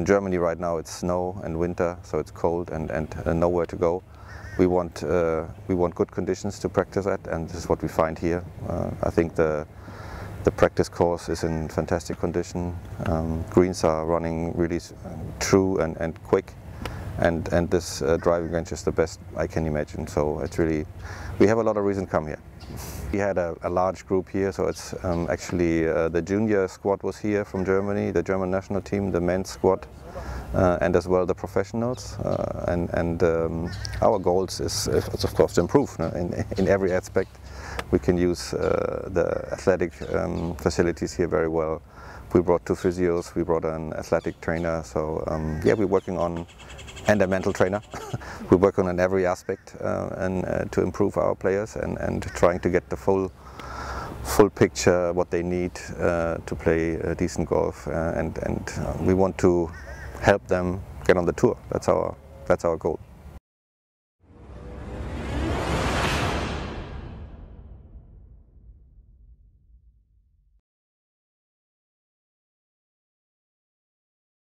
In Germany right now it's snow and winter, so it's cold and, and uh, nowhere to go. We want, uh, we want good conditions to practice at and this is what we find here. Uh, I think the, the practice course is in fantastic condition. Um, greens are running really true and, and quick and, and this uh, driving range is the best I can imagine. So it's really, we have a lot of reason to come here. We had a, a large group here, so it's um, actually uh, the junior squad was here from Germany, the German national team, the men's squad, uh, and as well the professionals. Uh, and and um, our goals is, is, of course to improve no? in, in every aspect. We can use uh, the athletic um, facilities here very well. We brought two physios, we brought an athletic trainer, so um, yeah, we're working on and a mental trainer. we work on every aspect uh, and uh, to improve our players and, and trying to get the full full picture what they need uh, to play decent golf uh, and and uh, we want to help them get on the tour. That's our that's our goal.